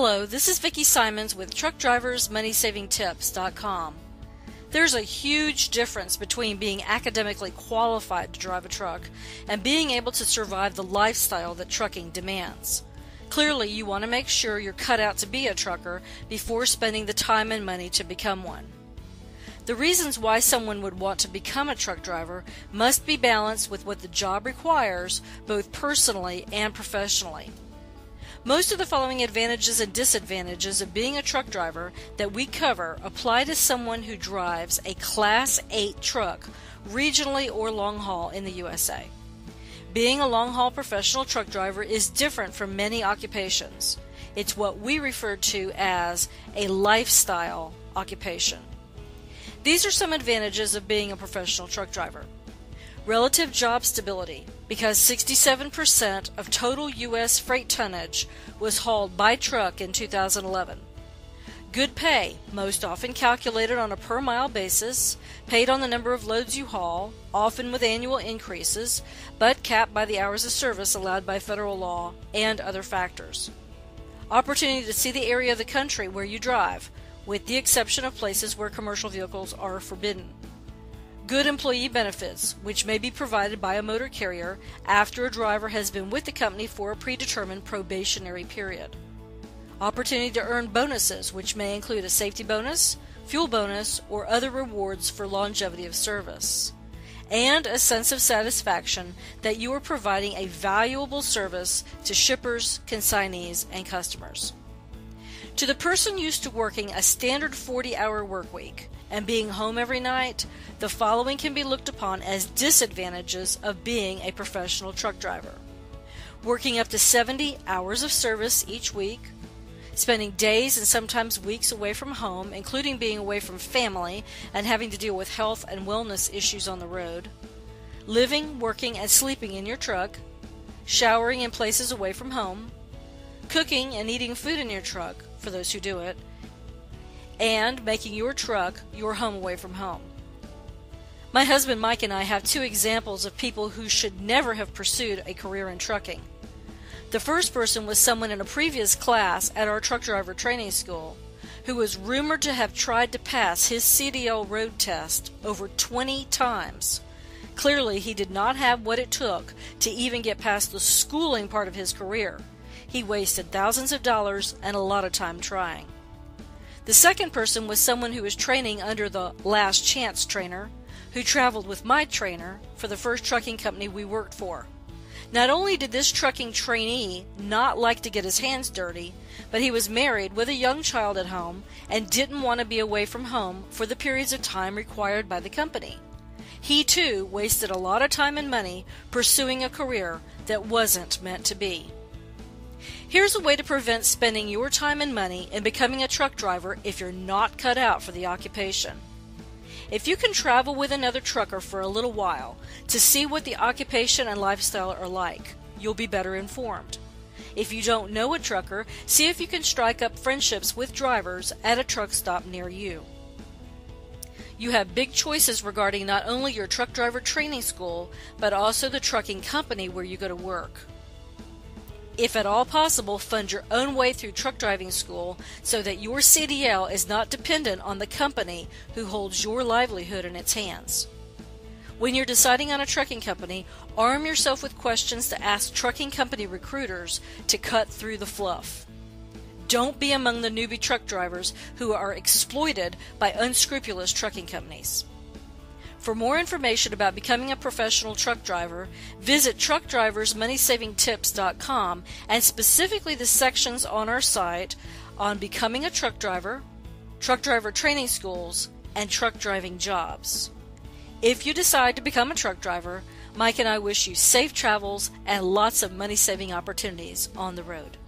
Hello, this is Vicki Simons with TruckDriversMoneySavingTips.com. There's a huge difference between being academically qualified to drive a truck and being able to survive the lifestyle that trucking demands. Clearly, you want to make sure you're cut out to be a trucker before spending the time and money to become one. The reasons why someone would want to become a truck driver must be balanced with what the job requires, both personally and professionally. Most of the following advantages and disadvantages of being a truck driver that we cover apply to someone who drives a Class 8 truck, regionally or long haul in the USA. Being a long haul professional truck driver is different from many occupations. It's what we refer to as a lifestyle occupation. These are some advantages of being a professional truck driver. Relative job stability, because 67% of total U.S. freight tonnage was hauled by truck in 2011. Good pay, most often calculated on a per mile basis, paid on the number of loads you haul, often with annual increases, but capped by the hours of service allowed by federal law and other factors. Opportunity to see the area of the country where you drive, with the exception of places where commercial vehicles are forbidden. Good employee benefits, which may be provided by a motor carrier after a driver has been with the company for a predetermined probationary period. Opportunity to earn bonuses, which may include a safety bonus, fuel bonus, or other rewards for longevity of service. And a sense of satisfaction that you are providing a valuable service to shippers, consignees, and customers. To the person used to working a standard 40 hour work week, and being home every night, the following can be looked upon as disadvantages of being a professional truck driver. Working up to 70 hours of service each week, spending days and sometimes weeks away from home, including being away from family and having to deal with health and wellness issues on the road, living, working, and sleeping in your truck, showering in places away from home, cooking and eating food in your truck, for those who do it, and making your truck your home away from home. My husband Mike and I have two examples of people who should never have pursued a career in trucking. The first person was someone in a previous class at our truck driver training school who was rumored to have tried to pass his CDL road test over 20 times. Clearly, he did not have what it took to even get past the schooling part of his career. He wasted thousands of dollars and a lot of time trying. The second person was someone who was training under the Last Chance trainer, who traveled with my trainer for the first trucking company we worked for. Not only did this trucking trainee not like to get his hands dirty, but he was married with a young child at home and didn't want to be away from home for the periods of time required by the company. He too wasted a lot of time and money pursuing a career that wasn't meant to be. Here's a way to prevent spending your time and money in becoming a truck driver if you're not cut out for the occupation. If you can travel with another trucker for a little while to see what the occupation and lifestyle are like, you'll be better informed. If you don't know a trucker, see if you can strike up friendships with drivers at a truck stop near you. You have big choices regarding not only your truck driver training school, but also the trucking company where you go to work. If at all possible, fund your own way through truck driving school so that your CDL is not dependent on the company who holds your livelihood in its hands. When you're deciding on a trucking company, arm yourself with questions to ask trucking company recruiters to cut through the fluff. Don't be among the newbie truck drivers who are exploited by unscrupulous trucking companies. For more information about becoming a professional truck driver, visit truckdriversmoneysavingtips.com and specifically the sections on our site on becoming a truck driver, truck driver training schools, and truck driving jobs. If you decide to become a truck driver, Mike and I wish you safe travels and lots of money saving opportunities on the road.